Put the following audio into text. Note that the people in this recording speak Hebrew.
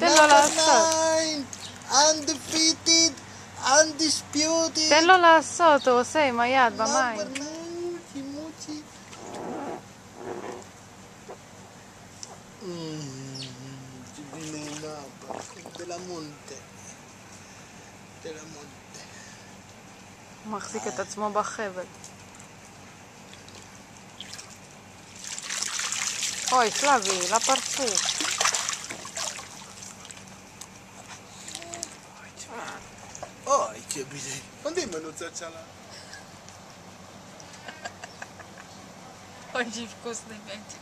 תן לו לעשות. undefeated, undisputed. תן לו לעשות, הוא עושה עם היד במים. הוא מחזיק את עצמו בחבל. אוי, פלאבי, לפרצוף. se brisé. On dit mais notre onde ficou o cause de médic.